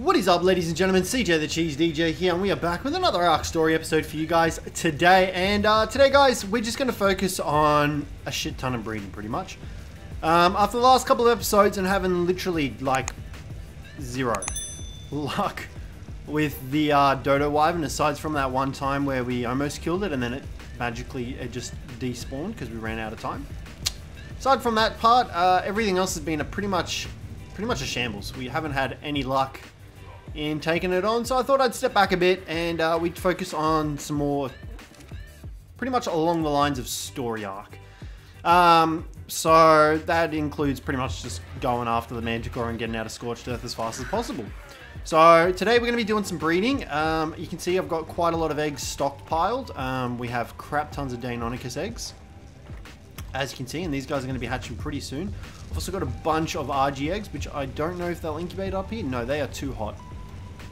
What is up, ladies and gentlemen? CJ the Cheese DJ here, and we are back with another Ark Story episode for you guys today. And uh, today, guys, we're just going to focus on a shit ton of breeding, pretty much. Um, after the last couple of episodes and having literally, like, zero luck with the uh, Dodo Wyvern, aside from that one time where we almost killed it and then it magically it just despawned because we ran out of time. Aside from that part, uh, everything else has been a pretty much, pretty much a shambles. We haven't had any luck in taking it on, so I thought I'd step back a bit and uh, we'd focus on some more, pretty much along the lines of story arc. Um, so that includes pretty much just going after the Manticore and getting out of Scorched Earth as fast as possible. So today we're going to be doing some breeding. Um, you can see I've got quite a lot of eggs stockpiled. Um, we have crap tons of Deinonychus eggs as you can see, and these guys are going to be hatching pretty soon. I've also got a bunch of Argy eggs, which I don't know if they'll incubate up here. No, they are too hot.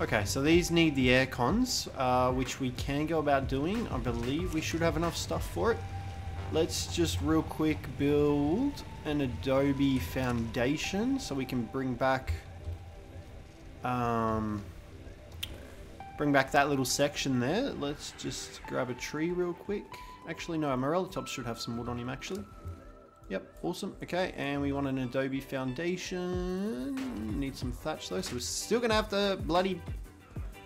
Okay, so these need the air cons, uh, which we can go about doing. I believe we should have enough stuff for it. Let's just real quick build an Adobe foundation so we can bring back um, bring back that little section there. Let's just grab a tree real quick. Actually, no, Morellatops should have some wood on him, actually. Yep, awesome. Okay, and we want an Adobe foundation. Need some thatch, though, so we're still to have to bloody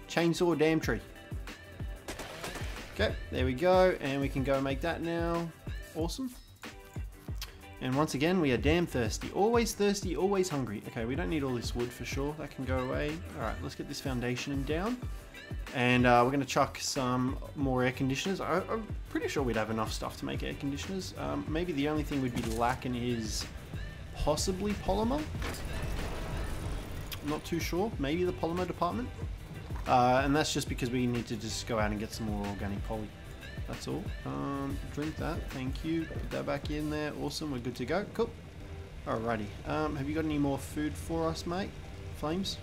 chainsaw damn tree. Okay, there we go, and we can go make that now. Awesome. And once again, we are damn thirsty. Always thirsty, always hungry. Okay, we don't need all this wood for sure. That can go away. All right, let's get this foundation down. And uh, we're going to chuck some more air conditioners. I, am pretty sure we'd have enough stuff to make air conditioners. Um, maybe the only thing we'd be lacking is possibly polymer. Not too sure. Maybe the polymer department. Uh, and that's just because we need to just go out and get some more organic poly. That's all. Um, drink that. Thank you. Put that back in there. Awesome. We're good to go. Cool. Alrighty. Um, have you got any more food for us, mate? Flames?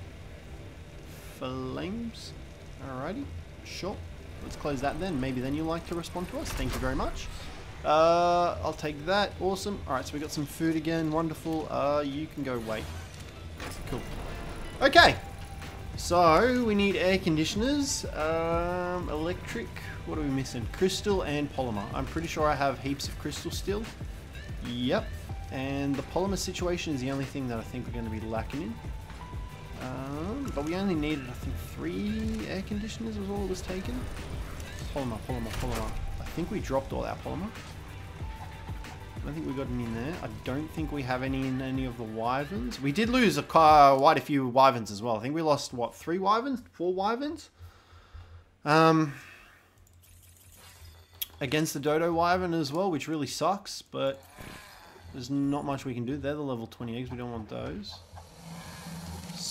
Flames? Alrighty, sure. Let's close that then. Maybe then you'll like to respond to us. Thank you very much. Uh, I'll take that. Awesome. Alright, so we got some food again. Wonderful. Uh, you can go wait. Cool. Okay. So, we need air conditioners. Um, electric. What are we missing? Crystal and polymer. I'm pretty sure I have heaps of crystal still. Yep. And the polymer situation is the only thing that I think we're going to be lacking in. Um, but we only needed, I think, three air conditioners was all it was taken. Polymer, polymer, polymer. I think we dropped all our polymer. I don't think we got any in there. I don't think we have any in any of the wyverns. We did lose a quite a few wyverns as well. I think we lost, what, three wyverns? Four wyverns? Um, against the Dodo wyvern as well, which really sucks, but there's not much we can do. They're the level 20 eggs. We don't want those.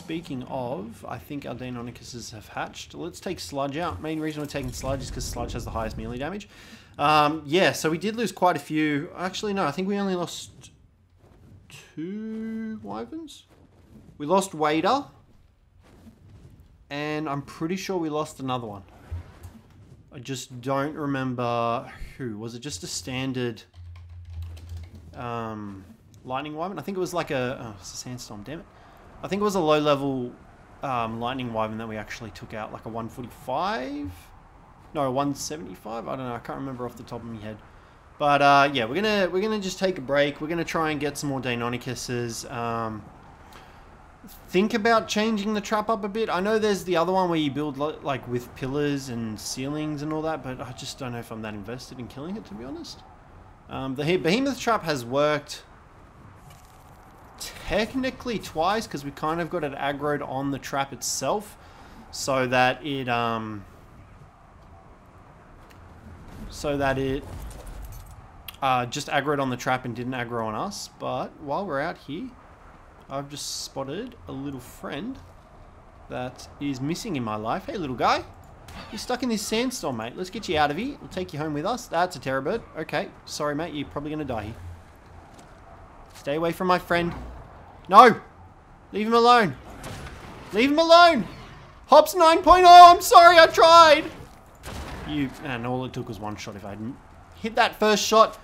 Speaking of, I think our Deinonychuses have hatched. Let's take Sludge out. Main reason we're taking Sludge is because Sludge has the highest melee damage. Um, yeah, so we did lose quite a few. Actually, no, I think we only lost two Wyverns. We lost Wader. And I'm pretty sure we lost another one. I just don't remember who. Was it just a standard um, Lightning Wyvern? I think it was like a... Oh, it's a Sandstorm, damn it. I think it was a low level um, lightning wyvern that we actually took out, like a 145? No, 175? I don't know, I can't remember off the top of my head. But uh, yeah, we're gonna we're gonna just take a break. We're gonna try and get some more Deinonychuses. Um, think about changing the trap up a bit. I know there's the other one where you build like with pillars and ceilings and all that, but I just don't know if I'm that invested in killing it to be honest. Um, the behemoth trap has worked technically twice because we kind of got it aggroed on the trap itself so that it um so that it uh, just aggroed on the trap and didn't aggro on us. But while we're out here I've just spotted a little friend that is missing in my life. Hey little guy. You're stuck in this sandstorm mate. Let's get you out of here. We'll take you home with us. That's a terror bird. Okay. Sorry mate. You're probably gonna die here. Stay away from my friend. No! Leave him alone. Leave him alone! Hops 9.0, I'm sorry, I tried! You, and all it took was one shot. If I hadn't hit that first shot,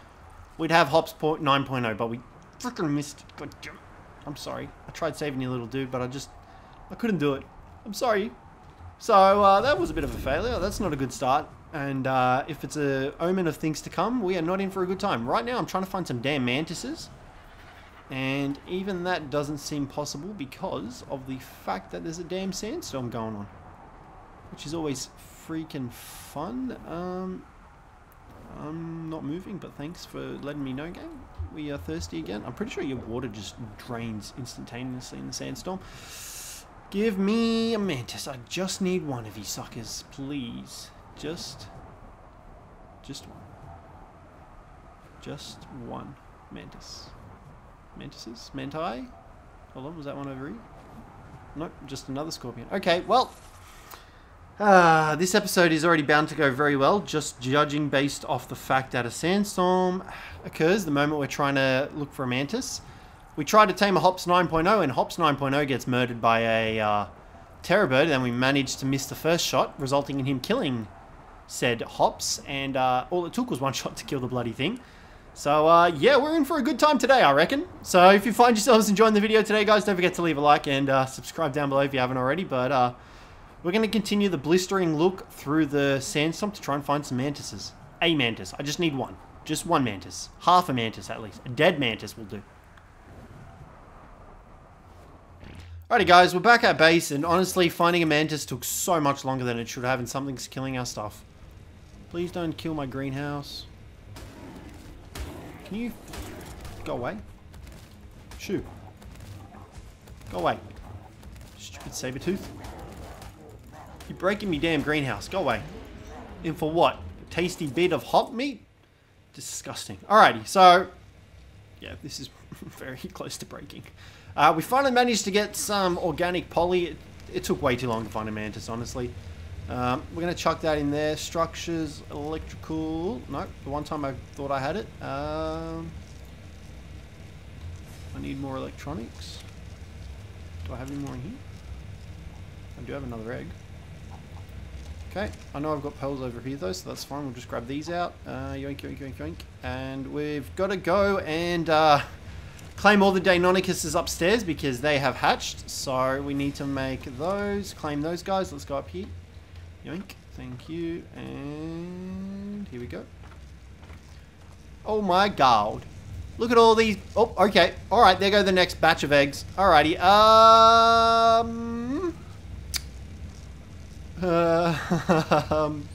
we'd have Hops 9.0, but we freaking missed. God damn I'm sorry. I tried saving you, little dude, but I just, I couldn't do it. I'm sorry. So uh, that was a bit of a failure. That's not a good start. And uh, if it's a omen of things to come, we are not in for a good time. Right now, I'm trying to find some damn mantises. And even that doesn't seem possible because of the fact that there's a damn sandstorm going on. Which is always freaking fun. Um, I'm not moving, but thanks for letting me know, gang. We are thirsty again. I'm pretty sure your water just drains instantaneously in the sandstorm. Give me a mantis. I just need one of you suckers, please. Just, just one. Just one mantis. Mantises? Manti? Hold on, was that one over here? Nope, just another scorpion. Okay, well, uh, this episode is already bound to go very well, just judging based off the fact that a sandstorm occurs the moment we're trying to look for a mantis. We try to tame a Hops 9.0 and Hops 9.0 gets murdered by a uh, Terror Bird, and we managed to miss the first shot, resulting in him killing said Hops, and uh, all it took was one shot to kill the bloody thing. So, uh, yeah, we're in for a good time today, I reckon. So, if you find yourselves enjoying the video today, guys, don't forget to leave a like and uh, subscribe down below if you haven't already. But uh, we're going to continue the blistering look through the sandstorm to try and find some mantises. A mantis. I just need one. Just one mantis. Half a mantis, at least. A dead mantis will do. Alrighty guys, we're back at base, and honestly, finding a mantis took so much longer than it should have, and something's killing our stuff. Please don't kill my greenhouse. Can you go away? Shoo. Go away. Stupid saber tooth. You're breaking me damn greenhouse. Go away. And for what? A tasty bit of hot meat? Disgusting. Alrighty, so... Yeah, this is very close to breaking. Uh, we finally managed to get some organic poly. It, it, took way too long to find a mantis, honestly. Um, we're going to chuck that in there. Structures, electrical. Nope, the one time I thought I had it. Um, I need more electronics. Do I have any more in here? I do have another egg. Okay, I know I've got pearls over here though, so that's fine. We'll just grab these out. Uh, yoink, yoink, yoink, yoink. And we've got to go and uh, claim all the Deinonychuses upstairs because they have hatched. So we need to make those, claim those guys. Let's go up here. Yoink. Thank you. And here we go. Oh my god. Look at all these. Oh, okay. All right, there go the next batch of eggs. Alrighty. Um. Uh, um.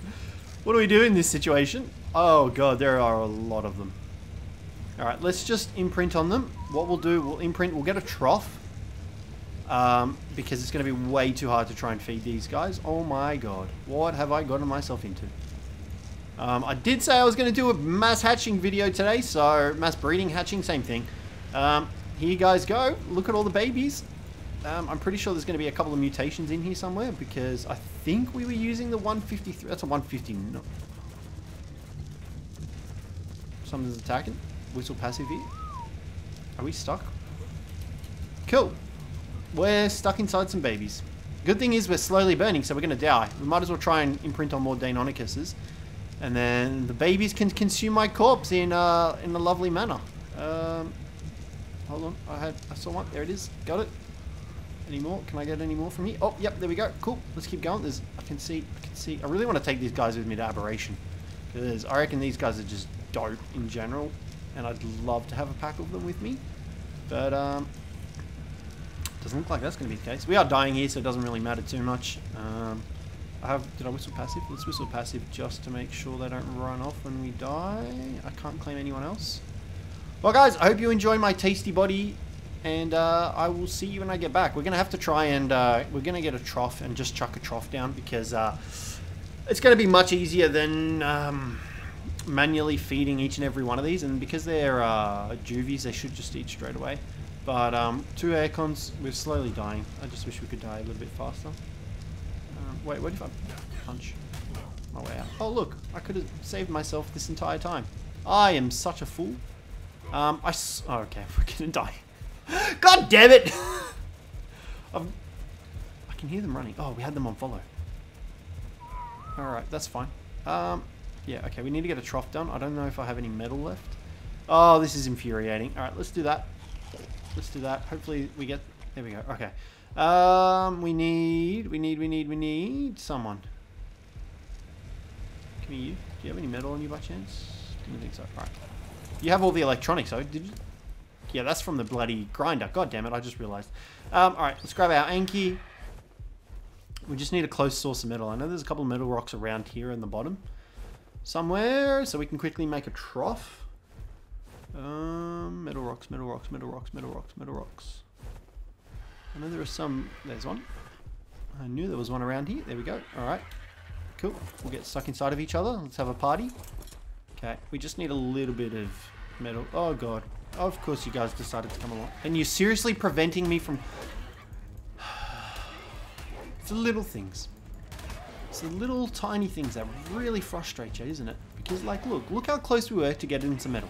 What do we do in this situation? Oh god, there are a lot of them. Alright, let's just imprint on them. What we'll do, we'll imprint, we'll get a trough. Um, because it's going to be way too hard to try and feed these guys. Oh my god. What have I gotten myself into? Um, I did say I was going to do a mass hatching video today, so mass breeding, hatching, same thing. Um, here you guys go. Look at all the babies. Um, I'm pretty sure there's going to be a couple of mutations in here somewhere because I think we were using the 153. That's a 150. No. Something's attacking. Whistle passive here. Are we stuck? Cool. We're stuck inside some babies. Good thing is we're slowly burning, so we're going to die. We might as well try and imprint on more Deinonychuses. And then the babies can consume my corpse in, uh, in a lovely manner. Um, hold on. I had I saw one. There it is. Got it. Any more? Can I get any more from here? Oh, yep. There we go. Cool. Let's keep going. There's. I can see. I can see. I really want to take these guys with me to Aberration. Because I reckon these guys are just dope in general. And I'd love to have a pack of them with me. But, um, doesn't look like that's going to be the case. We are dying here, so it doesn't really matter too much. Um, I have, did I whistle passive? Let's whistle passive just to make sure they don't run off when we die. I can't claim anyone else. Well, guys, I hope you enjoy my tasty body, and uh, I will see you when I get back. We're going to have to try and, uh, we're going to get a trough and just chuck a trough down because uh, it's going to be much easier than... Um, manually feeding each and every one of these, and because they're uh, juvies, they should just eat straight away. But um, two aircons, we're slowly dying. I just wish we could die a little bit faster. Um, wait, what if I punch my way out? Oh look, I could have saved myself this entire time. I am such a fool. Um, I s oh, okay, we're gonna die. God damn it! I'm, I can hear them running. Oh, we had them on follow. Alright, that's fine. Um, yeah, okay, we need to get a trough done. I don't know if I have any metal left. Oh, this is infuriating. Alright, let's do that. Let's do that. Hopefully we get... There we go. Okay. Um, we need, we need, we need, we need someone. Me you. Do you have any metal on you by chance? Didn't think so. Right. You have all the electronics, though, did you? Yeah, that's from the bloody grinder. God damn it, I just realized. Um, alright, let's grab our Anki. We just need a close source of metal. I know there's a couple of metal rocks around here in the bottom. Somewhere, so we can quickly make a trough. Um, metal rocks, metal rocks, metal rocks, metal rocks, metal rocks. I know there are some... There's one. I knew there was one around here. There we go. Alright. Cool. We'll get stuck inside of each other. Let's have a party. Okay. We just need a little bit of metal. Oh, God. Of course you guys decided to come along. And you're seriously preventing me from... it's the little things. It's the little tiny things that really frustrate you, isn't it? Because, like, look. Look how close we were to getting into metal.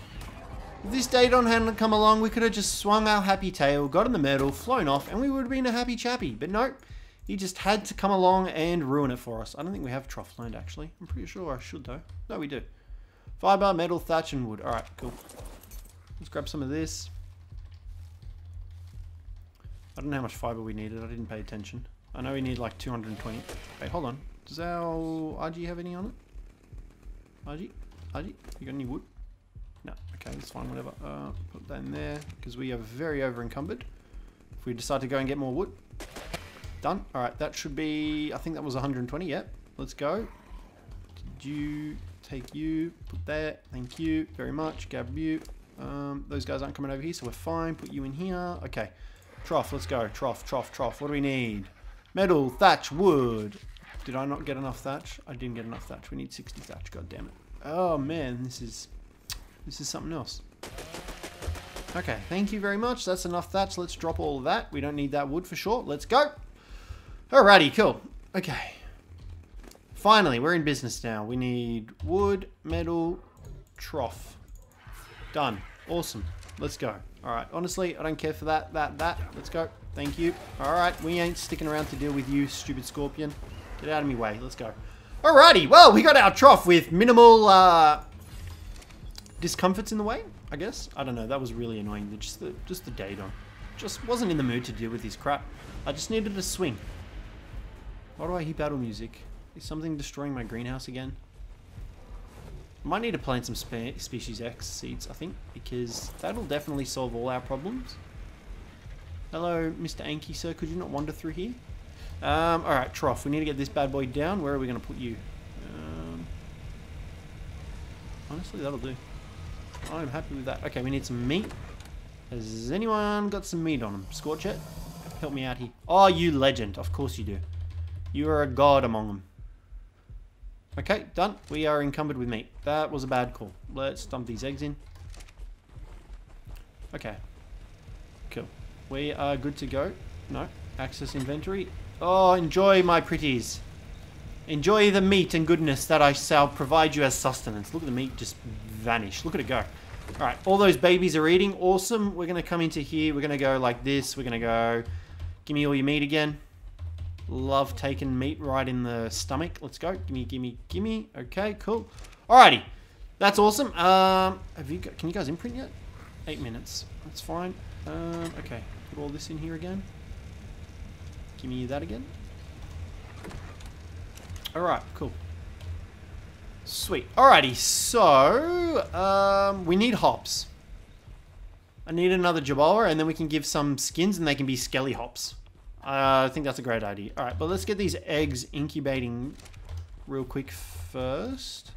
If this Daedon hadn't come along, we could have just swung our happy tail, got in the metal, flown off, and we would have been a happy chappy. But nope, he just had to come along and ruin it for us. I don't think we have trough land, actually. I'm pretty sure I should, though. No, we do. Fiber, metal, thatch, and wood. Alright, cool. Let's grab some of this. I don't know how much fiber we needed. I didn't pay attention. I know we need like 220. Wait, hold on. Does our Argy have any on it? Argy? Argy? You got any wood? No. Okay, that's fine, whatever. Uh, put that in there, because we are very over encumbered. If we decide to go and get more wood. Done. Alright, that should be... I think that was 120, yep. Let's go. Did you take you? Put that. Thank you very much. Grab you. Um, those guys aren't coming over here, so we're fine. Put you in here. Okay. Trough, let's go. Trough, trough, trough. What do we need? Metal, thatch, wood. Did I not get enough thatch? I didn't get enough thatch. We need 60 thatch. God damn it. Oh man, this is this is something else. Okay, thank you very much. That's enough thatch. Let's drop all of that. We don't need that wood for sure. Let's go. Alrighty, cool. Okay. Finally, we're in business now. We need wood, metal, trough. Done. Awesome. Let's go. Alright, honestly, I don't care for that, that, that. Let's go. Thank you. Alright, we ain't sticking around to deal with you, stupid scorpion. Get out of me way. Let's go. Alrighty, well, we got our trough with minimal, uh, discomforts in the way, I guess. I don't know, that was really annoying. Just the, just the Daedon. Just wasn't in the mood to deal with his crap. I just needed a swing. Why do I hear battle music? Is something destroying my greenhouse again? Might need to plant some spe species X seeds, I think, because that'll definitely solve all our problems. Hello, Mr. Anki, sir. Could you not wander through here? Um, alright, trough. We need to get this bad boy down. Where are we going to put you? Um, honestly, that'll do. I'm happy with that. Okay, we need some meat. Has anyone got some meat on them? Scorch it. help me out here. Oh, you legend. Of course you do. You are a god among them. Okay, done. We are encumbered with meat. That was a bad call. Let's dump these eggs in. Okay. Cool. We are good to go. No. Access inventory. Oh, enjoy my pretties. Enjoy the meat and goodness that I shall provide you as sustenance. Look at the meat just vanish. Look at it go. Alright, all those babies are eating. Awesome. We're going to come into here. We're going to go like this. We're going to go... Give me all your meat again. Love taking meat right in the stomach. Let's go. Gimme, gimme, gimme. Okay, cool. Alrighty. That's awesome. Um, have you got, can you guys imprint yet? Eight minutes. That's fine. Um, okay. Put all this in here again. Give me that again. Alright, cool. Sweet. Alrighty, so um, we need hops. I need another Jerboa, and then we can give some skins, and they can be Skelly hops. Uh, I think that's a great idea. Alright, but let's get these eggs incubating real quick first.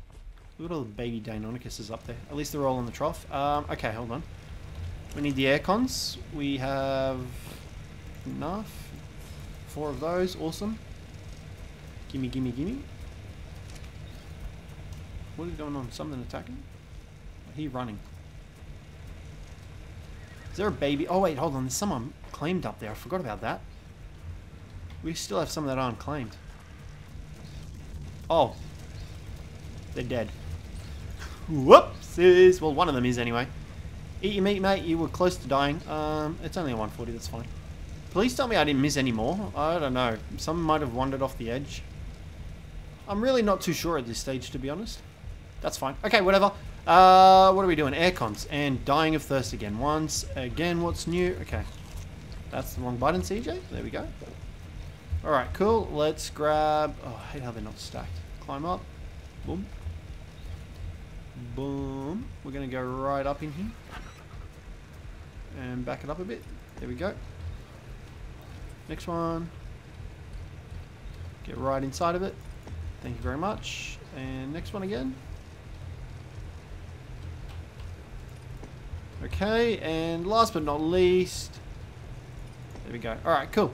Look at all the baby Deinonychuses up there. At least they're all in the trough. Um, okay, hold on. We need the air cons. We have enough. Four of those. Awesome. Gimme, gimme, gimme. What is going on? Something attacking? Hear running. Is there a baby? Oh wait, hold on. There's someone claimed up there. I forgot about that. We still have some that aren't claimed. Oh. They're dead. Whoopsies. Well, one of them is anyway. Eat your meat, mate. You were close to dying. Um, it's only a 140. That's fine. Please tell me I didn't miss any more. I don't know. Some might have wandered off the edge. I'm really not too sure at this stage, to be honest. That's fine. Okay, whatever. Uh, what are we doing? Air cons and dying of thirst again. Once again, what's new? Okay. That's the wrong button, CJ. There we go. Alright, cool. Let's grab... Oh, I hate how they're not stacked. Climb up. Boom. Boom. We're going to go right up in here. And back it up a bit. There we go. Next one. Get right inside of it. Thank you very much. And next one again. Okay, and last but not least, there we go. Alright, cool.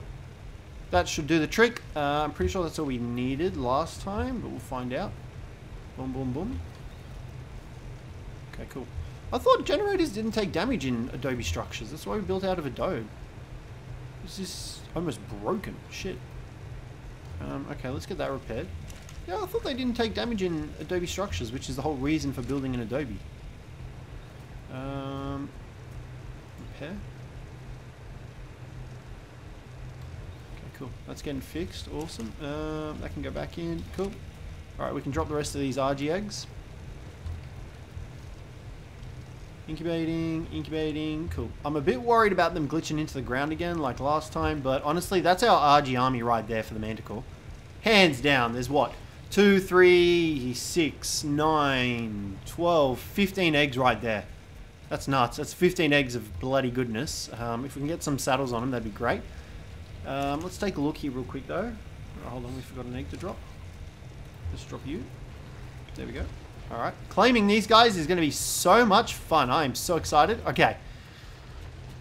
That should do the trick. Uh, I'm pretty sure that's all we needed last time, but we'll find out. Boom, boom, boom. Okay, cool. I thought generators didn't take damage in Adobe structures. That's why we built out of Adobe. This is almost broken. Shit. Um, okay, let's get that repaired. Yeah, I thought they didn't take damage in Adobe structures, which is the whole reason for building an Adobe. Um, repair. Okay, cool. That's getting fixed. Awesome. Um, that can go back in. Cool. Alright, we can drop the rest of these Argy eggs. Incubating, incubating, cool. I'm a bit worried about them glitching into the ground again like last time, but honestly, that's our Argy army right there for the Manticore. Hands down, there's what? 2, 3, 6, 9, 12, 15 eggs right there. That's nuts. That's 15 eggs of bloody goodness. Um, if we can get some saddles on them, that'd be great. Um, let's take a look here real quick though. Oh, hold on, we forgot an egg to drop. Let's drop you. There we go. Alright. Claiming these guys is going to be so much fun. I am so excited. Okay.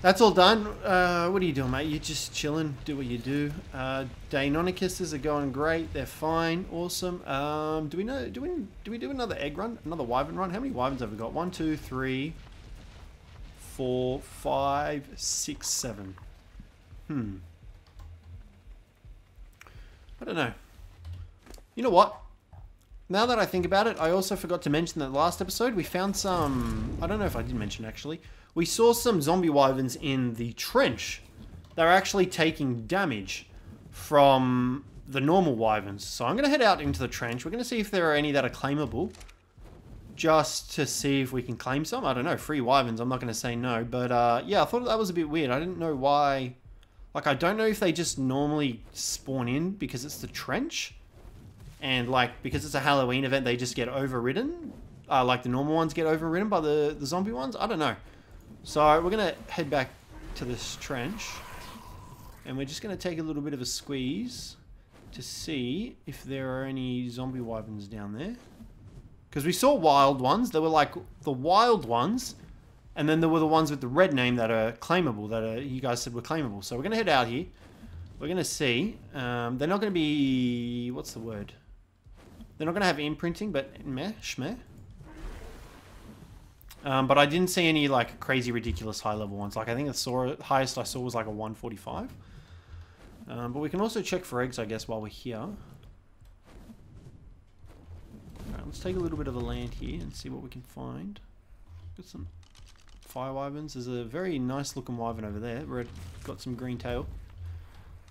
That's all done. Uh, what are you doing, mate? You're just chilling. Do what you do. Uh, Deinonychuses are going great. They're fine. Awesome. Um, do we know? Do we do we do another egg run? Another wyvern run? How many wyverns have we got? One, two, three, four, five, six, seven. Hmm. I don't know. You know what? Now that I think about it, I also forgot to mention that last episode we found some... I don't know if I did mention actually. We saw some zombie wyverns in the trench. They're actually taking damage from the normal wyverns. So I'm going to head out into the trench. We're going to see if there are any that are claimable. Just to see if we can claim some. I don't know. Free wyverns. I'm not going to say no. But uh, yeah, I thought that was a bit weird. I didn't know why... Like, I don't know if they just normally spawn in because it's the trench and like because it's a Halloween event, they just get overridden, uh, like the normal ones get overridden by the the zombie ones. I don't know. So we're gonna head back to this trench, and we're just gonna take a little bit of a squeeze to see if there are any zombie wyverns down there. Because we saw wild ones. There were like the wild ones. And then there were the ones with the red name that are claimable, that are, you guys said were claimable. So we're going to head out here. We're going to see. Um, they're not going to be... What's the word? They're not going to have imprinting, but meh, shmeh. Um, but I didn't see any like crazy ridiculous high level ones. Like I think the saw, highest I saw was like a 145. Um, but we can also check for eggs, I guess, while we're here. Let's take a little bit of a land here and see what we can find. Got some fire wyverns. There's a very nice looking wyvern over there. Red, got some green tail.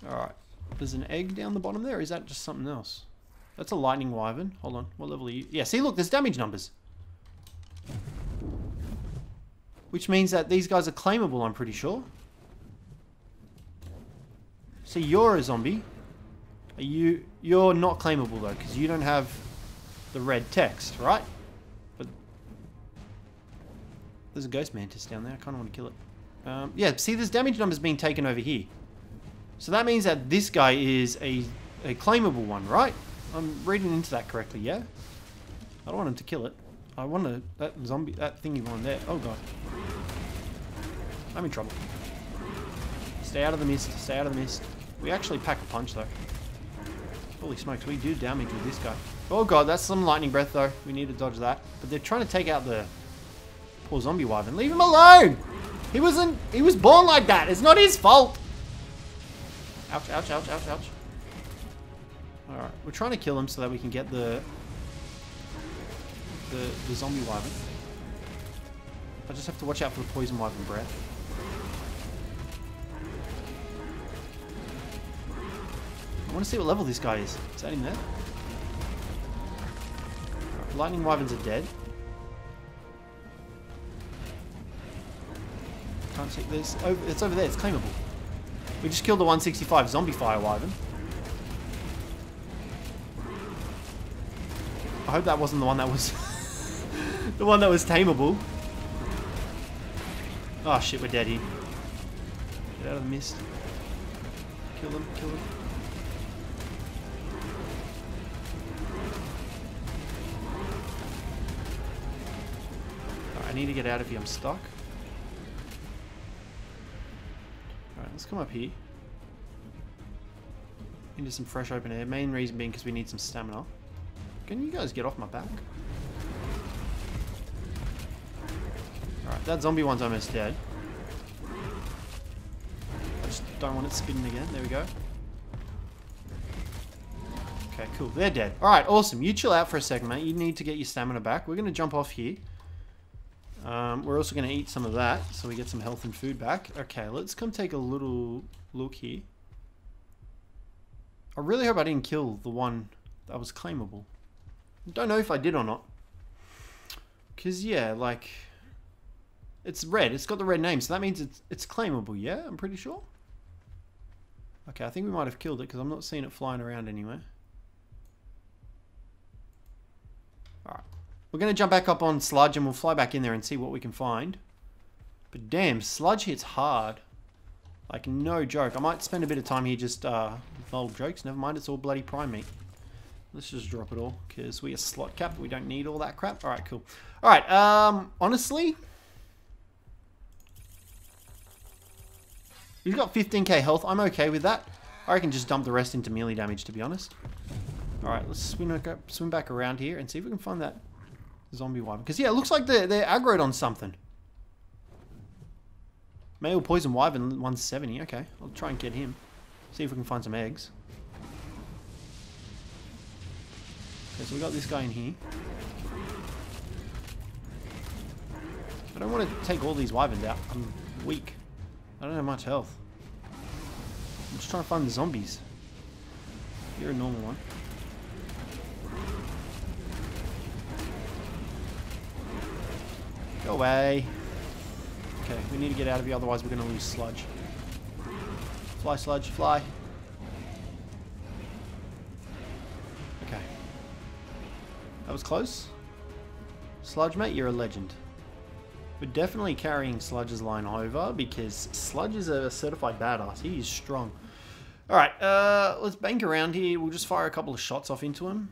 Alright, there's an egg down the bottom there. Is that just something else? That's a lightning wyvern. Hold on. What level are you? Yeah, see, look, there's damage numbers. Which means that these guys are claimable, I'm pretty sure. See, you're a zombie. Are you... You're not claimable, though, because you don't have the red text, right? But... There's a ghost mantis down there. I kind of want to kill it. Um, yeah, see, there's damage numbers being taken over here. So that means that this guy is a, a claimable one, right? I'm reading into that correctly, yeah? I don't want him to kill it. I want to, that zombie, that thingy one there. Oh god. I'm in trouble. Stay out of the mist, stay out of the mist. We actually pack a punch though. Holy smokes, we do damage with this guy. Oh god, that's some lightning breath though. We need to dodge that. But they're trying to take out the poor zombie wyvern. Leave him alone! He wasn't, he was born like that. It's not his fault. Ouch, ouch, ouch, ouch, ouch. Alright, we're trying to kill him so that we can get the the, the zombie wyvern. I just have to watch out for the poison wyvern breath. I want to see what level this guy is. Is that him there? Lightning wyverns are dead. Can't see this. Oh, it's over there. It's claimable. We just killed the 165 zombie fire wyvern. I hope that wasn't the one that was... the one that was tameable. Oh ah, shit, we're dead here. Get out of the mist. Kill them, kill them. Need to get out of here, I'm stuck. Alright, let's come up here. Into some fresh open air. Main reason being because we need some stamina. Can you guys get off my back? Alright, that zombie one's almost dead. I just don't want it spinning again. There we go. Okay, cool. They're dead. Alright, awesome. You chill out for a second, mate. You need to get your stamina back. We're going to jump off here. Um, we're also going to eat some of that, so we get some health and food back. Okay, let's come take a little look here. I really hope I didn't kill the one that was claimable. Don't know if I did or not. Because, yeah, like... It's red. It's got the red name, so that means it's, it's claimable, yeah? I'm pretty sure. Okay, I think we might have killed it because I'm not seeing it flying around anywhere. We're going to jump back up on Sludge and we'll fly back in there and see what we can find. But damn, Sludge hits hard. Like, no joke. I might spend a bit of time here just, uh, with old jokes. Never mind, it's all bloody prime meat. Let's just drop it all, because we are slot capped. We don't need all that crap. Alright, cool. Alright, um, honestly... He's got 15k health. I'm okay with that. I can just dump the rest into melee damage, to be honest. Alright, let's swim back around here and see if we can find that zombie wyvern. Because, yeah, it looks like they're, they're aggroed on something. Male poison wyvern 170. Okay, I'll try and get him. See if we can find some eggs. Okay, so we got this guy in here. I don't want to take all these wyverns out. I'm weak. I don't have much health. I'm just trying to find the zombies. You're a normal one. Go away. Okay, we need to get out of here, otherwise we're going to lose sludge. Fly, sludge, fly. Okay. That was close. Sludge, mate, you're a legend. We're definitely carrying Sludge's line over because Sludge is a certified badass. He is strong. Alright, uh, let's bank around here. We'll just fire a couple of shots off into him.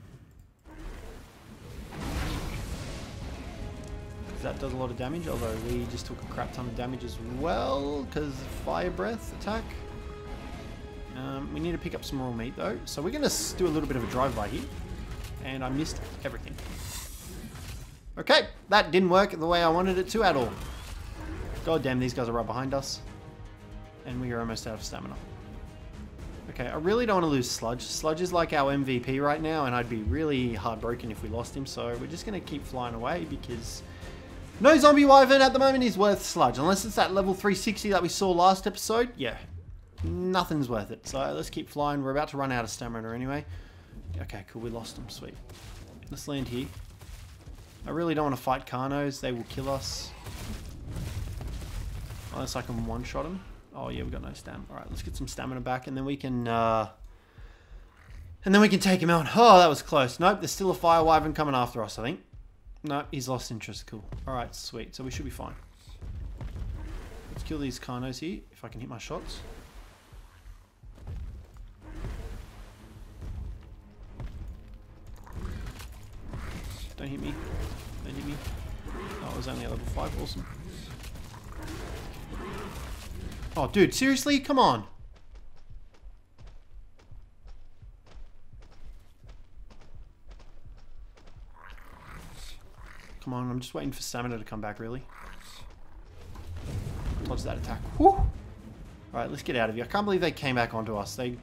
That does a lot of damage, although we just took a crap ton of damage as well because fire breath attack. Um, we need to pick up some raw meat though, so we're going to do a little bit of a drive-by here. And I missed everything. Okay, that didn't work the way I wanted it to at all. God damn, these guys are right behind us. And we are almost out of stamina. Okay, I really don't want to lose Sludge. Sludge is like our MVP right now, and I'd be really heartbroken if we lost him, so we're just going to keep flying away because no zombie wyvern at the moment is worth Sludge. Unless it's that level 360 that we saw last episode, yeah, nothing's worth it. So let's keep flying. We're about to run out of stamina anyway. Okay, cool, we lost him, sweet. Let's land here. I really don't want to fight Carnos, they will kill us. Unless I can one-shot them. Oh yeah, we got no stamina. Alright, let's get some stamina back and then we can uh and then we can take him out. Oh, that was close. Nope, there's still a fire wyvern coming after us, I think. No, he's lost interest. Cool. Alright, sweet. So we should be fine. Let's kill these Carnos here, if I can hit my shots. Don't hit me. Don't hit me. Oh, was only a level 5. Awesome. Oh, dude, seriously? Come on. On, I'm just waiting for stamina to come back, really. Dodge that attack. Whew! Alright, let's get out of here. I can't believe they came back onto us. They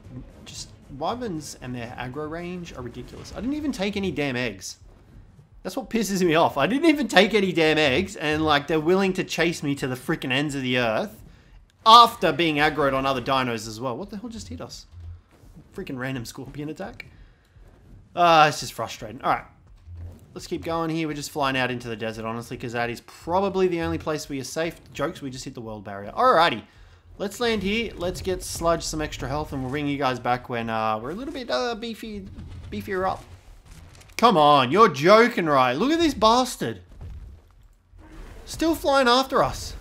just... Wyverns and their aggro range are ridiculous. I didn't even take any damn eggs. That's what pisses me off. I didn't even take any damn eggs, and like they're willing to chase me to the freaking ends of the earth after being aggroed on other dinos as well. What the hell just hit us? Freaking random scorpion attack. Ah, uh, it's just frustrating. All right, let's keep going here. We're just flying out into the desert, honestly, because that is probably the only place we are safe. Jokes, we just hit the world barrier. Alrighty. Let's land here. Let's get Sludge some extra health, and we'll bring you guys back when uh, we're a little bit uh, beefy, beefier up. Come on, you're joking, right? Look at this bastard. Still flying after us.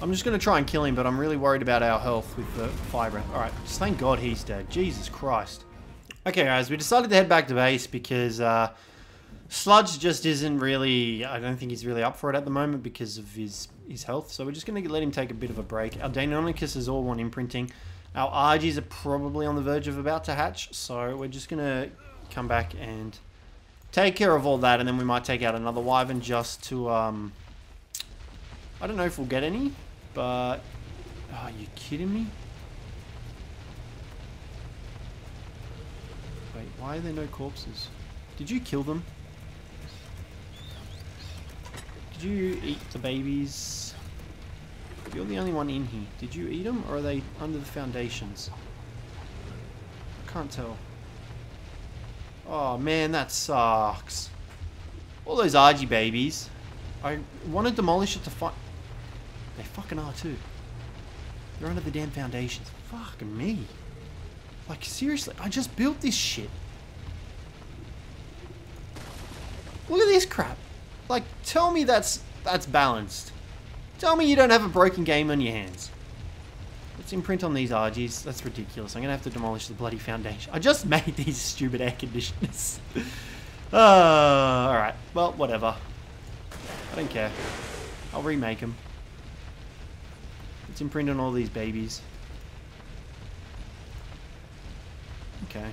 I'm just going to try and kill him, but I'm really worried about our health with the fire breath. Alright, just thank God he's dead. Jesus Christ. Okay, guys, we decided to head back to base because uh, Sludge just isn't really... I don't think he's really up for it at the moment because of his, his health. So we're just going to let him take a bit of a break. Our Deinonychus is all one imprinting. Our Argies are probably on the verge of about to hatch. So we're just going to come back and take care of all that. And then we might take out another Wyvern just to... Um, I don't know if we'll get any, but... Are you kidding me? Wait, why are there no corpses? Did you kill them? Did you eat the babies? You're the only one in here. Did you eat them, or are they under the foundations? I can't tell. Oh man, that sucks. All those Argy babies. I want to demolish it to find... They fucking are too. They're under the damn foundations. Fucking me. Like, seriously, I just built this shit. Look at this crap. Like, tell me that's that's balanced. Tell me you don't have a broken game on your hands. Let's imprint on these Argies. That's ridiculous. I'm going to have to demolish the bloody foundation. I just made these stupid air conditioners. uh, Alright. Well, whatever. I don't care. I'll remake them. Let's imprint on all these babies. Okay.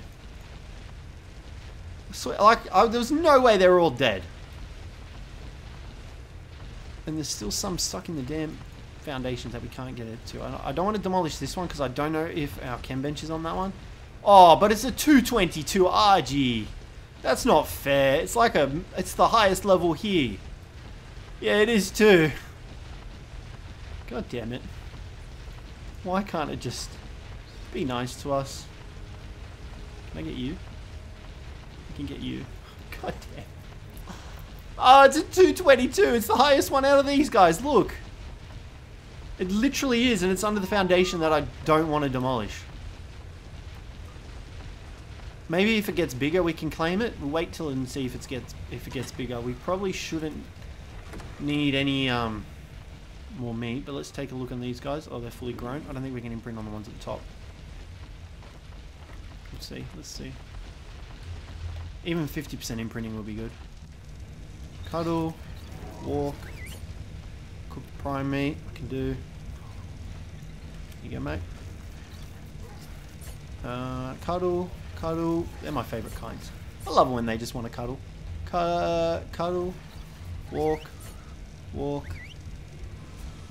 Like, oh, there was no way they were all dead. And there's still some stuck in the damn foundations that we can't get it to. I don't want to demolish this one because I don't know if our chem bench is on that one. Oh, but it's a 222 Argy. That's not fair. It's like a, it's the highest level here. Yeah, it is too. God damn it. Why can't it just be nice to us? Can I get you? Can get you. God damn. Oh, it's a 222. It's the highest one out of these guys. Look. It literally is, and it's under the foundation that I don't want to demolish. Maybe if it gets bigger, we can claim it. We'll wait till and see if it gets if it gets bigger. We probably shouldn't need any um, more meat, but let's take a look on these guys. Oh, they're fully grown. I don't think we can imprint on the ones at the top. Let's see. Let's see. Even 50% imprinting will be good. Cuddle, walk, cook prime meat. I can do. You go, mate. Uh, cuddle, cuddle. They're my favourite kinds. I love when they just want to cuddle. cuddle, walk, walk.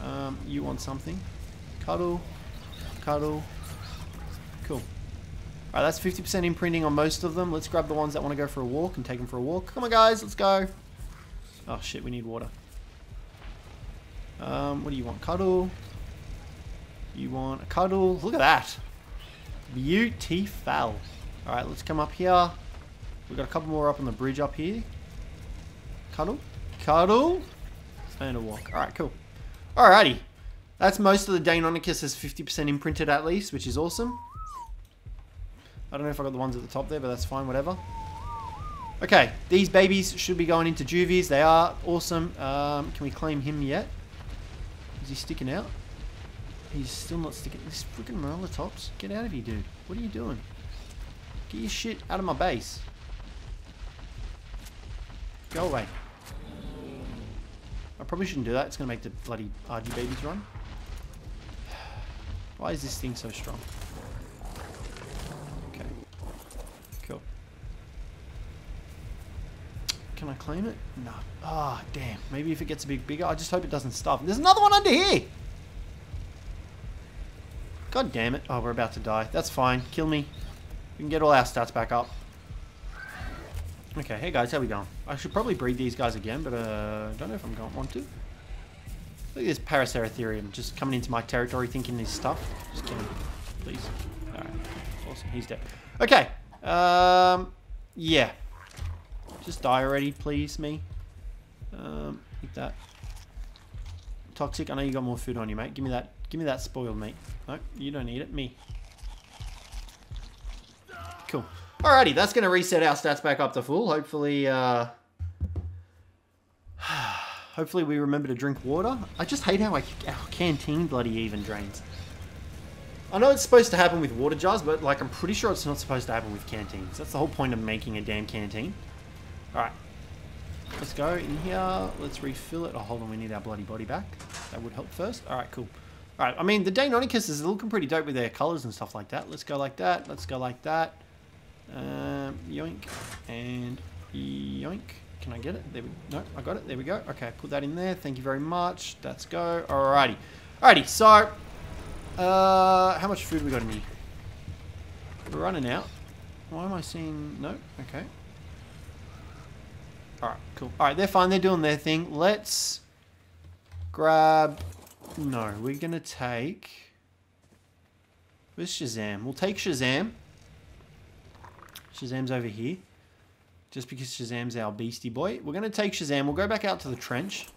Um, you want something? Cuddle, cuddle. Cool. Alright, that's 50% imprinting on most of them. Let's grab the ones that want to go for a walk and take them for a walk. Come on, guys, let's go. Oh, shit, we need water. Um, what do you want? Cuddle. You want a cuddle. Look at that. Beautiful. Alright, let's come up here. We've got a couple more up on the bridge up here. Cuddle. Cuddle. And a walk. Alright, cool. Alrighty. That's most of the Deinonychus is 50% imprinted at least, which is awesome. I don't know if I got the ones at the top there, but that's fine, whatever. Okay, these babies should be going into juvies. They are awesome. Um, can we claim him yet? Is he sticking out? He's still not sticking. This freaking Morellatops. Get out of here, dude. What are you doing? Get your shit out of my base. Go away. I probably shouldn't do that. It's going to make the bloody Argy babies run. Why is this thing so strong? Can I claim it? No. Ah, oh, damn. Maybe if it gets a bit bigger. I just hope it doesn't stop. There's another one under here! God damn it. Oh, we're about to die. That's fine. Kill me. We can get all our stats back up. Okay, hey guys, how we going? I should probably breed these guys again, but uh, I don't know if I'm going to want to. Look at this Paraceratherium just coming into my territory thinking this stuff. Just him, please. Alright, awesome. He's dead. Okay, um, yeah. Just die already, please, me. Um, eat that. Toxic, I know you got more food on you, mate. Give me that. Give me that spoiled meat. No, you don't need it. Me. Cool. Alrighty, that's going to reset our stats back up to full. Hopefully, uh... Hopefully we remember to drink water. I just hate how I, our canteen bloody even drains. I know it's supposed to happen with water jars, but like I'm pretty sure it's not supposed to happen with canteens. That's the whole point of making a damn canteen. Alright. Let's go in here. Let's refill it. Oh, hold on. We need our bloody body back. That would help first. Alright, cool. Alright, I mean, the Deinonychus is looking pretty dope with their colors and stuff like that. Let's go like that. Let's go like that. Um, yoink. And yoink. Can I get it? There we No, I got it. There we go. Okay, put that in there. Thank you very much. Let's go. Alrighty. Alrighty, so... Uh, how much food we got in here? We're running out. Why am I seeing... No? Okay. Alright, cool. Alright, they're fine. They're doing their thing. Let's grab... No, we're going to take... Where's Shazam? We'll take Shazam. Shazam's over here. Just because Shazam's our beastie boy. We're going to take Shazam. We'll go back out to the trench.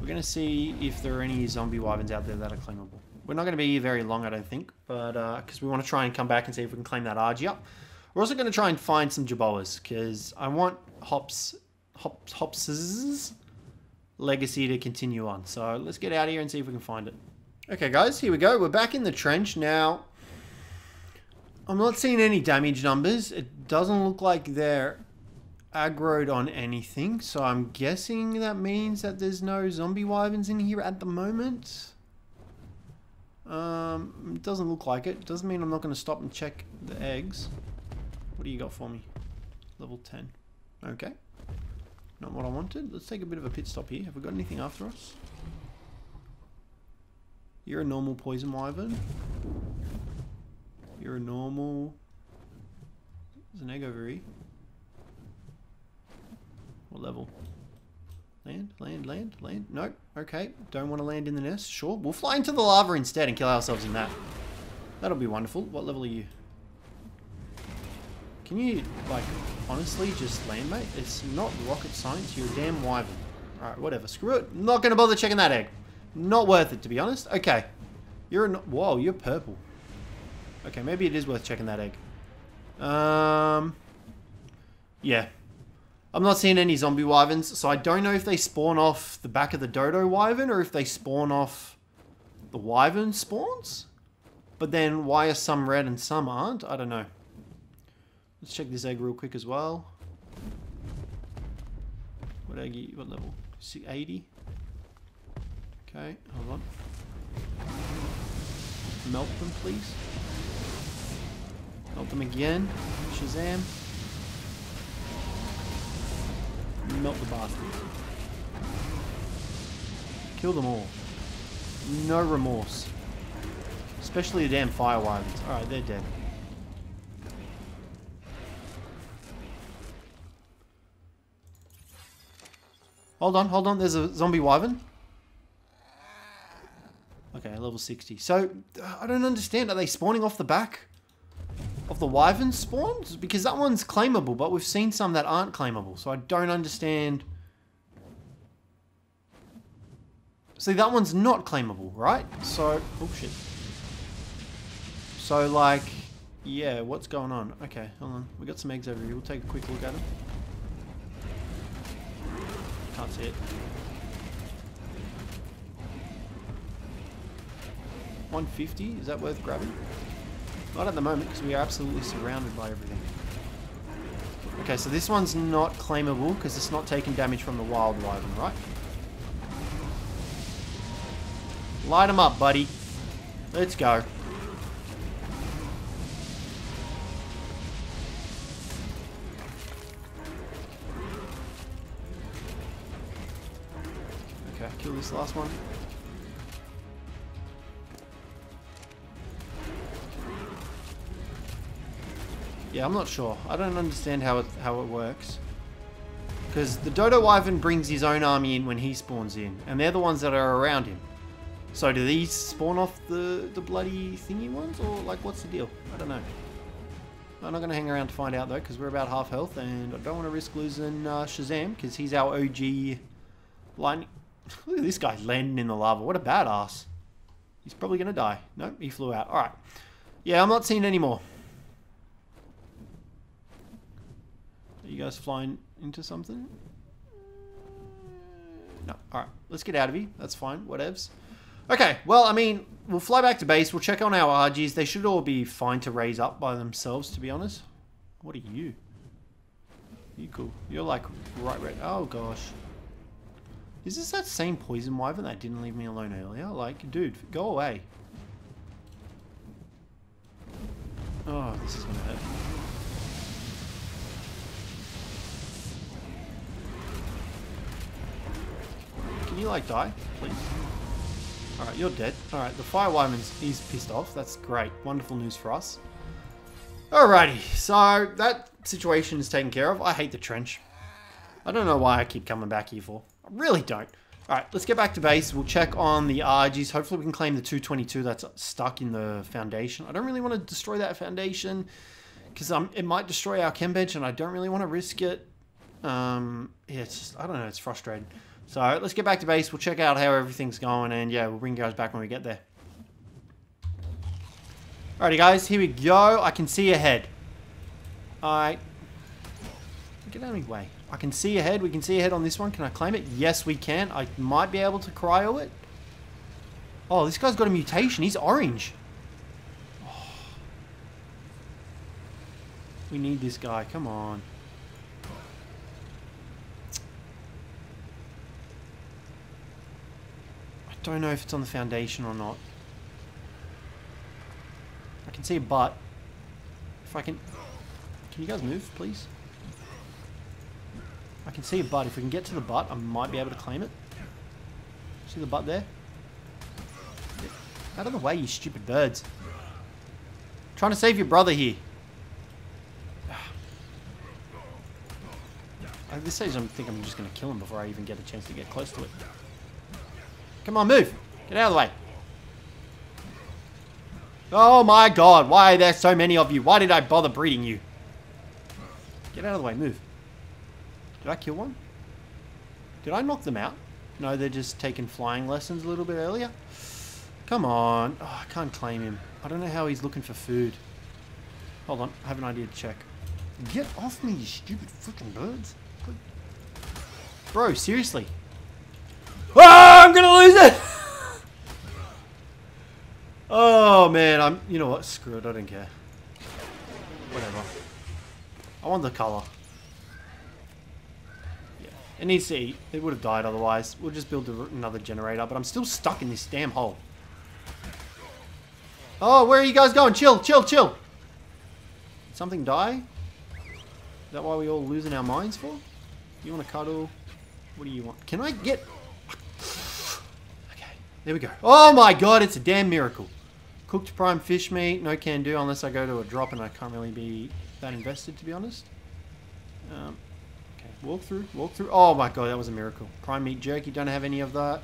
We're going to see if there are any zombie wyverns out there that are claimable. We're not going to be here very long, I don't think. But, because uh, we want to try and come back and see if we can claim that Argy up. We're also going to try and find some Jerboas. Because I want Hops... Hops... Hops's legacy to continue on. So, let's get out here and see if we can find it. Okay, guys. Here we go. We're back in the trench. Now, I'm not seeing any damage numbers. It doesn't look like they're aggroed on anything. So I'm guessing that means that there's no zombie wyverns in here at the moment. Um, it doesn't look like it. Doesn't mean I'm not going to stop and check the eggs. What do you got for me? Level 10. Okay. Not what I wanted. Let's take a bit of a pit stop here. Have we got anything after us? You're a normal poison wyvern. You're a normal... There's an egg over here. What level? Land, land, land, land. Nope. Okay. Don't want to land in the nest. Sure. We'll fly into the lava instead and kill ourselves in that. That'll be wonderful. What level are you? Can you, like, honestly just land, mate? It's not rocket science. You're a damn wyvern. Alright, whatever. Screw it. Not going to bother checking that egg. Not worth it, to be honest. Okay. You're a... Whoa, you're purple. Okay, maybe it is worth checking that egg. Um, yeah. I'm not seeing any zombie wyverns, so I don't know if they spawn off the back of the dodo wyvern or if they spawn off the wyvern spawns. But then why are some red and some aren't? I don't know. Let's check this egg real quick as well. What egg? What level? 80. Okay, hold on. Melt them, please. Melt them again. Shazam. Melt the bastard. Kill them all. No remorse. Especially the damn fire wyverns. Alright, they're dead. Hold on, hold on. There's a zombie wyvern. Okay, level 60. So, I don't understand. Are they spawning off the back? of the wyvern spawns? Because that one's claimable, but we've seen some that aren't claimable, so I don't understand. See, that one's not claimable, right? So, oh shit. So, like, yeah, what's going on? Okay, hold on. We got some eggs over here. We'll take a quick look at them. Can't it. 150, is that worth grabbing? Not at the moment, because we are absolutely surrounded by everything. Okay, so this one's not claimable, because it's not taking damage from the wild wyvern, right? Light them up, buddy. Let's go. This last one. Yeah, I'm not sure. I don't understand how it how it works. Because the Dodo Wyvern brings his own army in when he spawns in, and they're the ones that are around him. So do these spawn off the, the bloody thingy ones, or like what's the deal? I don't know. I'm not going to hang around to find out though, because we're about half health, and I don't want to risk losing uh, Shazam, because he's our OG lightning, Look at this guy landing in the lava. What a badass. He's probably going to die. Nope, he flew out. Alright. Yeah, I'm not seeing any more. Are you guys flying into something? No. Alright, let's get out of here. That's fine. Whatevs. Okay, well, I mean, we'll fly back to base. We'll check on our Argies. They should all be fine to raise up by themselves, to be honest. What are you? You cool. You're like right red. Oh, gosh. Is this that same poison wyvern that didn't leave me alone earlier? Like, dude, go away. Oh, this is gonna hurt. Can you, like, die? Please. Alright, you're dead. Alright, the fire wyvern's he's pissed off. That's great. Wonderful news for us. Alrighty, so that situation is taken care of. I hate the trench. I don't know why I keep coming back here for. I really don't. Alright, let's get back to base. We'll check on the Argies. Hopefully we can claim the 222 that's stuck in the foundation. I don't really want to destroy that foundation because um, it might destroy our chem bench and I don't really want to risk it. Um, yeah, it's just, I don't know, it's frustrating. So let's get back to base. We'll check out how everything's going and yeah, we'll bring you guys back when we get there. Alrighty guys, here we go. I can see ahead. Alright. Get out of my way. I can see ahead. We can see ahead on this one. Can I claim it? Yes, we can. I might be able to cryo it. Oh, this guy's got a mutation. He's orange. Oh. We need this guy. Come on. I don't know if it's on the foundation or not. I can see a butt. If I can... Can you guys move, please? I can see a butt. If we can get to the butt, I might be able to claim it. See the butt there? Out of the way, you stupid birds. trying to save your brother here. At oh, this stage, I think I'm just going to kill him before I even get a chance to get close to it. Come on, move. Get out of the way. Oh my god, why are there so many of you? Why did I bother breeding you? Get out of the way, move. Did I kill one? Did I knock them out? No, they're just taking flying lessons a little bit earlier. Come on. Oh, I can't claim him. I don't know how he's looking for food. Hold on. I have an idea to check. Get off me, you stupid freaking birds. Bro, seriously. Oh, I'm going to lose it! oh, man. I'm. You know what? Screw it. I don't care. Whatever. I want the color. It needs to eat. It would have died otherwise. We'll just build another generator, but I'm still stuck in this damn hole. Oh, where are you guys going? Chill, chill, chill. Did something die? Is that why we all losing our minds for? You want to cuddle? What do you want? Can I get... Okay, there we go. Oh my god, it's a damn miracle. Cooked prime fish meat, no can do unless I go to a drop and I can't really be that invested to be honest. Um, Walk through, walk through. Oh my god, that was a miracle. Prime meat jerky, don't have any of that.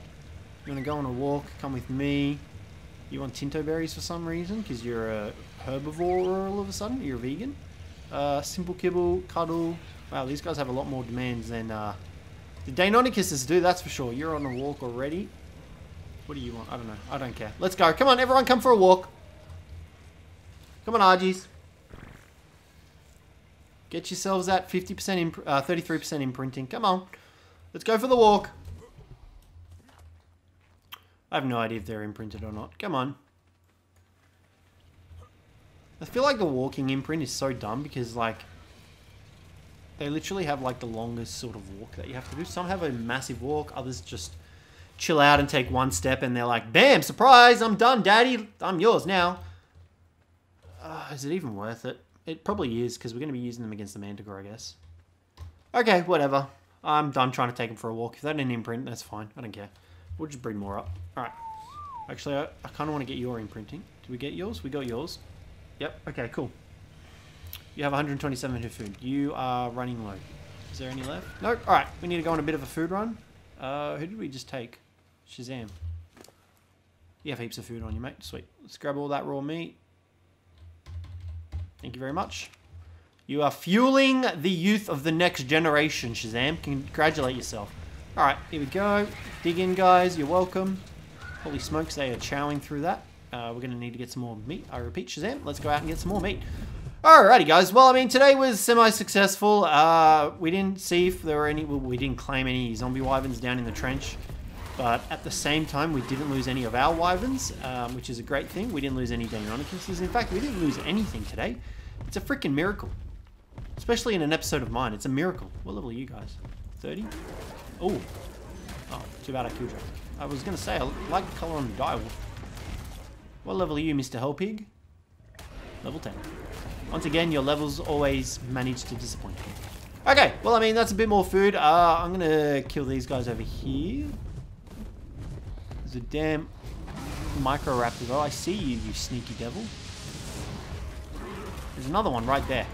You want to go on a walk? Come with me. You want tinto berries for some reason? Because you're a herbivore all of a sudden? You're a vegan? Uh, simple kibble, cuddle. Wow, these guys have a lot more demands than uh, the Deinonychuses do, that's for sure. You're on a walk already. What do you want? I don't know. I don't care. Let's go. Come on, everyone come for a walk. Come on, Argies. Get yourselves that 50%, uh, 33% imprinting. Come on. Let's go for the walk. I have no idea if they're imprinted or not. Come on. I feel like the walking imprint is so dumb because, like, they literally have, like, the longest sort of walk that you have to do. Some have a massive walk, others just chill out and take one step and they're like, Bam, surprise, I'm done, daddy. I'm yours now. Uh, is it even worth it? It probably is, because we're going to be using them against the Manticore, I guess. Okay, whatever. I'm done trying to take them for a walk. If they didn't imprint, that's fine. I don't care. We'll just breed more up. Alright. Actually, I, I kind of want to get your imprinting. Did we get yours? We got yours. Yep. Okay, cool. You have 127 food. You are running low. Is there any left? Nope. Alright, we need to go on a bit of a food run. Uh, who did we just take? Shazam. You have heaps of food on you, mate. Sweet. Let's grab all that raw meat. Thank you very much. You are fueling the youth of the next generation, Shazam. Congratulate yourself. Alright, here we go. Dig in, guys. You're welcome. Holy smokes, they are chowing through that. Uh, we're going to need to get some more meat. I repeat, Shazam, let's go out and get some more meat. Alrighty, guys. Well, I mean, today was semi-successful. Uh, we didn't see if there were any... Well, we didn't claim any zombie wyverns down in the trench. But at the same time, we didn't lose any of our wyverns, um, which is a great thing. We didn't lose any Deinonychuses. In fact, we didn't lose anything today. It's a freaking miracle. Especially in an episode of mine. It's a miracle. What level are you guys? 30? Oh. Oh, too bad I killed you. I was going to say, I like the color on the dial. What level are you, Mr. Hellpig? Level 10. Once again, your levels always manage to disappoint me. Okay, well, I mean, that's a bit more food. Uh, I'm going to kill these guys over here. There's a damn Microraptor, though. I see you, you sneaky devil. There's another one right there.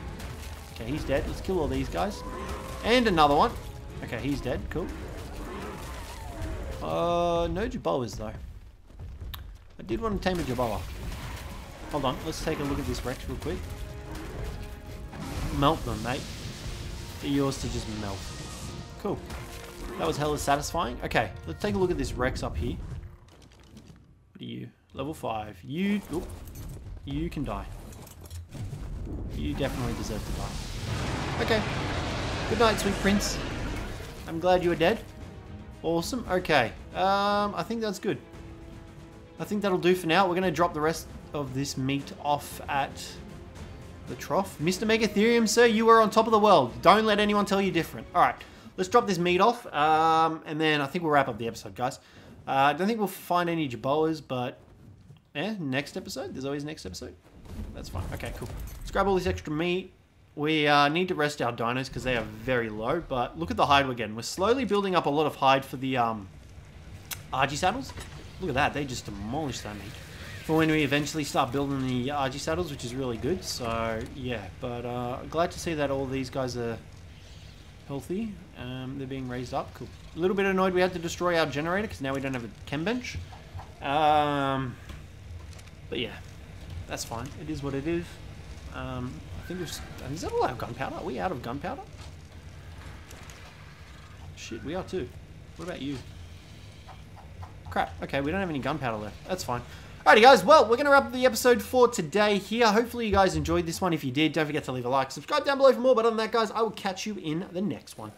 Okay, he's dead. Let's kill all these guys. And another one. Okay, he's dead. Cool. Uh, no Jerboas, though. I did want to tame a Jerboa. Hold on, let's take a look at this Rex real quick. Melt them, mate. They're yours to just melt. Cool. That was hella satisfying. Okay, let's take a look at this Rex up here. What are you? Level 5. You... You can die. You definitely deserve to die. Okay. Good night, sweet prince. I'm glad you are dead. Awesome. Okay. Um, I think that's good. I think that'll do for now. We're going to drop the rest of this meat off at the trough. Mr. Megatherium, sir, you are on top of the world. Don't let anyone tell you different. All right. Let's drop this meat off. Um, and then I think we'll wrap up the episode, guys. Uh, I don't think we'll find any Jerboas, but... Yeah, next episode. There's always next episode. That's fine. Okay, cool. Let's grab all this extra meat. We uh, need to rest our dinos because they are very low. But look at the hide again. We're slowly building up a lot of hide for the um, Argy saddles. Look at that. They just demolished that meat. For when we eventually start building the Argy saddles, which is really good. So, yeah. But uh, glad to see that all these guys are healthy. Um, they're being raised up. Cool. A little bit annoyed we had to destroy our generator because now we don't have a chem bench. Um, but yeah, that's fine. It is what it is. Um, I think we've... Is that all our gunpowder? Are we out of gunpowder? Shit, we are too. What about you? Crap. Okay, we don't have any gunpowder left. That's fine. Alrighty guys, well, we're going to wrap up the episode for today here. Hopefully you guys enjoyed this one. If you did, don't forget to leave a like, subscribe down below for more. But other than that, guys, I will catch you in the next one.